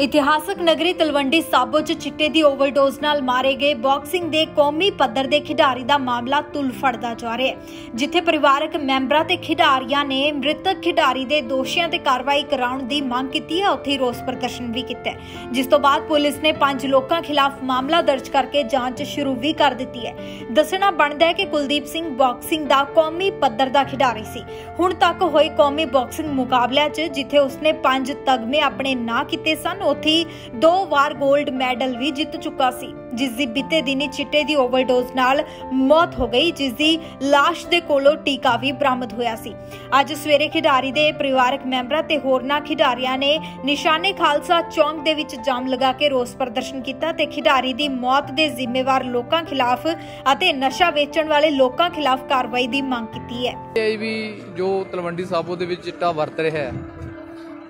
ਇਤਿਹਾਸਕ ਨਗਰੀ ਤਲਵੰਡੀ ਸਾਬੋ 'ਚ ਚਿੱਟੇ ਦੀ ਓਵਰਡੋਜ਼ ਨਾਲ ਮਾਰੇ ਗਏ ਬਾਕਸਿੰਗ ਦੇ ਕੌਮੀ ਪੱਧਰ ਦੇ ਖਿਡਾਰੀ ਦਾ ਮਾਮਲਾ ਤੁਲ ਫੜਦਾ ਜਾ ਰਿਹਾ ਹੈ, ਜਿੱਥੇ ਪਰਿਵਾਰਕ ਮੈਂਬਰਾਂ ਤੇ ਖਿਡਾਰੀਆਂ ਨੇ ਮ੍ਰਿਤਕ ਖਿਡਾਰੀ ਦੇ ਦੋਸ਼ੀਆਂ ਤੇ ਕਾਰਵਾਈ ਕਰਾਉਣ ਦੀ ਮੰਗ ਕੀਤੀ ਹੈ, ਉੱਥੇ ਰੋਸ ਪ੍ਰਦਰਸ਼ਨ ਵੀ ਕੀਤਾ ਜਿਸ ਤੋਂ ਬਾਅਦ ਪੁਲਿਸ ਨੇ ਪੰਜ ਲੋਕਾਂ ਖਿਲਾਫ ਮਾਮਲਾ ਦਰਜ ਕਰਕੇ ਜਾਂਚ ਸ਼ੁਰੂ ਵੀ ਕਰ ਦਿੱਤੀ ਹੈ। ਦੱਸਣਾ ਬਣਦਾ ਹੈ ਕਿ ਕੁਲਦੀਪ ਸਿੰਘ ਬਾਕਸਿੰਗ ਦਾ ਕੌਮੀ ਪੱਧਰ ਦਾ ਖਿਡਾਰੀ ਸੀ। ਹੁਣ ਤੱਕ ਹੋਏ ਕੌਮੀ ਬਾਕਸਿੰਗ ਮੁਕਾਬਲਿਆਂ 'ਚ, ਜਿੱਥੇ ਉਸਨੇ ਪੰਜ ਤਗਮੇ ਆਪਣੇ ਨਾਂ ਕੀਤੇ ਸਨ ਉੱਥੇ ਦੋ ਵਾਰ 골ਡ ਮੈਡਲ ਵੀ ਜਿੱਤ ਚੁੱਕਾ ਸੀ ਜਿਸ ਦੀ ਬੀਤੇ ਦਿਨੀ ਚਿੱਟੇ ਦੀ ਓਵਰਡੋਜ਼ ਨਾਲ ਮੌਤ ਹੋ ਗਈ ਜਿਸ ਦੀ ਲਾਸ਼ ਦੇ ਕੋਲੋਂ ਟੀਕਾ ਵੀ ਬਰਾਮਦ ਹੋਇਆ ਸੀ। ਅੱਜ ਸਵੇਰੇ ਖਿਡਾਰੀ ਦੇ ਪਰਿਵਾਰਕ ਮੈਂਬਰਾਂ ਤੇ ਹੋਰਨਾਂ ਖਿਡਾਰੀਆਂ ਨੇ ਨਿਸ਼ਾਨੇ ਖਾਲਸਾ ਚੌਂਕ ਦੇ ਵਿੱਚ ਜਾਮ ਲਗਾ ਕੇ ਰੋਸ ਪ੍ਰਦਰਸ਼ਨ ਕੀਤਾ ਤੇ ਖਿਡਾਰੀ ਦੀ ਮੌਤ ਦੇ ਜ਼ਿੰਮੇਵਾਰ ਲੋਕਾਂ ਖਿਲਾਫ ਅਤੇ ਨਸ਼ਾ ਵੇਚਣ ਵਾਲੇ ਲੋਕਾਂ ਖਿਲਾਫ ਕਾਰਵਾਈ ਦੀ ਮੰਗ ਕੀਤੀ ਹੈ। ਵੀ ਜੋ ਤਲਵੰਡੀ ਸਾਬੋ ਦੇ ਵਿੱਚ ਚਿੱਟਾ ਵਰਤ ਰਿਹਾ ਹੈ,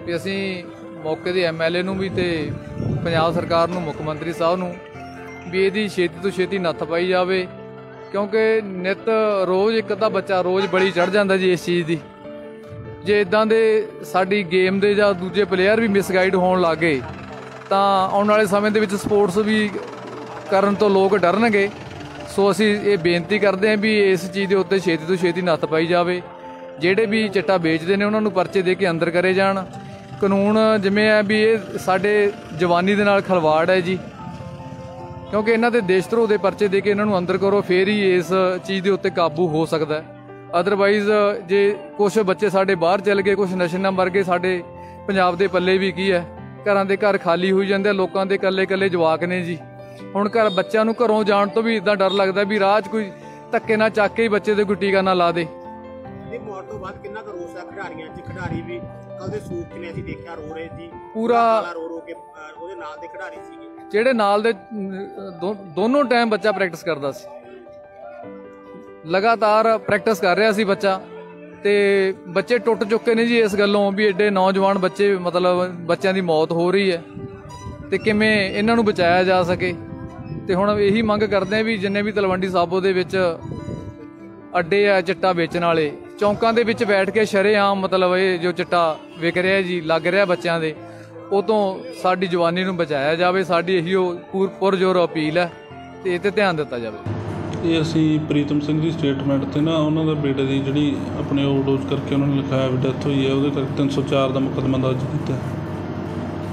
ਵੀ ਅਸੀਂ ਮੌਕੇ ਦੇ ਐਮਐਲਏ ਨੂੰ ਵੀ ਤੇ ਪੰਜਾਬ ਸਰਕਾਰ ਨੂੰ, ਮੁੱਖ ਮੰਤਰੀ ਸਾਹਿਬ ਨੂੰ ਵੀ ਇਹਦੀ ਛੇਤੀ ਤੋਂ ਛੇਤੀ ਨੱਥ ਪਾਈ ਜਾਵੇ। ਕਿਉਂਕਿ ਨਿਤ ਰੋਜ਼ ਇੱਕ ਅੱਧਾ ਬੱਚਾ ਰੋਜ਼ ਬਲੀ ਚੜ ਜਾਂਦਾ ਜੀ ਇਸ ਚੀਜ਼ ਦੀ। ਜੇ ਇਦਾਂ ਦੇ ਸਾਡੀ ਗੇਮ ਦੇ ਜਾਂ ਦੂਜੇ ਪਲੇਅਰ ਵੀ ਮਿਸਗਾਈਡ ਹੋਣ ਲੱਗੇ, ਤਾਂ ਆਉਣ ਵਾਲੇ ਸਮੇਂ ਦੇ ਵਿੱਚ ਸਪੋਰਟਸ ਵੀ ਕਰਨ ਤੋਂ ਲੋਕ ਡਰਨਗੇ। ਸੋ ਅਸੀਂ ਇਹ ਬੇਨਤੀ ਕਰਦੇ ਹਾਂ ਵੀ ਇਸ ਚੀਜ਼ ਦੇ ਉੱਤੇ ਛੇਤੀ ਤੋਂ ਛੇਤੀ ਨੱਥ ਪਾਈ ਜਾਵੇ। ਜਿਹੜੇ ਵੀ ਚਿੱਟਾ ਵੇਚਦੇ ਨੇ, ਉਹਨਾਂ ਨੂੰ ਪਰਚੇ ਦੇ ਕੇ ਅੰਦਰ ਕਰੇ ਜਾਣ। ਕਾਨੂੰਨ ਜਿਵੇਂ ਹੈ ਵੀ ਇਹ ਸਾਡੇ ਜਵਾਨੀ ਦੇ ਨਾਲ ਖਲਵਾੜ ਹੈ ਜੀ। ਕਿਉਂਕਿ ਇਹਨਾਂ ਦੇ ਦੇਸ਼ ਧਰੋਹ ਦੇ ਪਰਚੇ ਦੇ ਕੇ ਇਹਨਾਂ ਨੂੰ ਅੰਦਰ ਕਰੋ ਫੇਰ ਹੀ ਇਸ ਚੀਜ਼ ਦੇ ਉੱਤੇ ਕਾਬੂ ਹੋ ਸਕਦਾ ਹੈ। ਅਦਰਵਾਈਜ਼ ਜੇ ਕੁਝ ਬੱਚੇ ਸਾਡੇ ਬਾਹਰ ਚਲ ਗਏ ਕੁਝ ਨਸ਼ੇ ਨਾਲ ਮਰ ਗਏ ਸਾਡੇ ਪੰਜਾਬ ਦੇ ਪੱਲੇ ਵੀ ਕੀ ਹੈ? ਘਰਾਂ ਦੇ ਘਰ ਖਾਲੀ ਹੋਈ ਜਾਂਦੇ ਆ, ਲੋਕਾਂ ਦੇ ਇਕੱਲੇ-ਇਕੱਲੇ ਜਵਾਕ ਨੇ ਜੀ। ਹੁਣ ਘਰ ਬੱਚਿਆਂ ਨੂੰ ਘਰੋਂ ਜਾਣ ਤੋਂ ਵੀ ਇਦਾਂ ਡਰ ਲੱਗਦਾ ਵੀ ਰਾਹ 'ਚ ਕੋਈ ਧੱਕੇ ਨਾਲ ਚੱਕ ਕੇ ਹੀ ਬੱਚੇ ਦੇ ਕੋਈ ਟੀਕਾ ਨਾ ਲਾ ਦੇ। ਇਹ ਮੌਤ ਤੋਂ ਬਾਅਦ ਕਿੰਨਾ ਕੁ ਰੋਸ ਹੈ ਖਿਡਾਰੀਆਂ 'ਚ? ਖਿਡਾਰੀ ਵੀ ਕੱਲ ਦੇ ਸੂਪ 'ਚ ਨੇ ਅਸੀਂ ਦੇਖਿਆ ਰੋ ਰਹੇ ਸੀ। ਪੂਰਾ ਕਾਲਾ ਰੋ ਰੋ ਕੇ ਅਹ, ਉਹਦੇ ਨਾਲ ਦੇ ਖਿਡਾਰੀ ਸੀਗੇ। ਜਿਹੜੇ ਨਾਲ ਦੇ ਅਮ, ਦੋ- ਦੋਨੋਂ ਟਾਈਮ ਬੱਚਾ ਪ੍ਰੈਕਟਿਸ ਕਰਦਾ ਸੀ। ਲਗਾਤਾਰ ਪ੍ਰੈਕਟਿਸ ਕਰ ਰਿਹਾ ਸੀ ਬੱਚਾ। ਤੇ ਬੱਚੇ ਟੁੱਟ ਚੁੱਕੇ ਨੇ ਜੀ ਇਸ ਗੱਲੋਂ ਵੀ ਐਡੇ ਨੌਜਵਾਨ ਬੱਚੇ ਮਤਲਬ ਬੱਚਿਆਂ ਦੀ ਮੌਤ ਹੋ ਰਹੀ ਹੈ। ਤੇ ਕਿਵੇਂ ਇਹਨਾਂ ਨੂੰ ਬਚਾਇਆ ਜਾ ਸਕੇ? ਤੇ ਹੁਣ ਇਹੀ ਮੰਗ ਕਰਦੇ ਆ ਵੀ ਜਿੰਨੇ ਵੀ ਤਲਵੰਡੀ ਸਾਬੋ ਦੇ ਵਿੱਚ ਅੱਡੇ ਆ ਚਿੱਟਾ ਵੇਚਣ ਵਾਲੇ ਚੌਂਕਾਂ ਦੇ ਵਿੱਚ ਬੈਠ ਕੇ ਸ਼ਰੇਆਮ ਮਤਲਬ ਇਹ ਜੋ ਚਿੱਟਾ ਵਿਕ ਰਿਹਾ ਜੀ ਲੱਗ ਰਿਹਾ ਬੱਚਿਆਂ ਦੇ ਉਹ ਤੋਂ ਸਾਡੀ ਜਵਾਨੀ ਨੂੰ ਬਚਾਇਆ ਜਾਵੇ ਸਾਡੀ ਇਹੀ ਉਹ ਪੂਰ ਪੁਰਜੋਰ ਅਪੀਲ ਹੈ ਤੇ ਇਹ ਤੇ ਧਿਆਨ ਦਿੱਤਾ ਜਾਵੇ। ਇਹ ਅਸੀਂ ਪ੍ਰੀਤਮ ਸਿੰਘ ਦੀ ਸਟੇਟਮੈਂਟ ਤੇ ਨਾ ਉਹਨਾਂ ਦਾ ਬੇਟੇ ਦੀ ਜਿਹੜੀ ਆਪਣੇ ਓਵਰਡੋਜ਼ ਕਰਕੇ ਉਹਨਾਂ ਨੇ ਲਿਖਾਇਆ ਵੀ ਡੈਥ ਹੋਈ ਹੈ ਉਹਦੇ ਕਰਕੇ 304 ਦਾ ਮੁਕੱਦਮਾ ਦਰਜ ਕੀਤਾ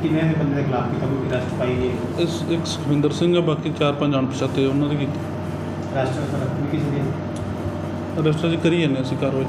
ਕਿੰਨੇ ਦੇ ਬੰਦੇ ਦੇ ਖਿਲਾਫ ਕੀਤਾ ਕੋਈ ਅਰੈਸਟ ਪਾਈ ਗਈ? ਇਸ ਇੱਕ ਸੁਖਵਿੰਦਰ ਸਿੰਘ ਆ ਬਾਕੀ ਚਾਰ ਪੰਜ ਅਣਪਛਾਤੇ ਉਹਨਾਂ ਦੀ ਕੀਤੀ। ਅਰੈਸਟ ਸਰ ਕਿਸੇ ਦੀ? ਰਜਿਸਟਰ 'ਚ ਕਰੀ ਜਾਂਦੇ ਅਸੀਂ ਕਾਰਵਾਈ।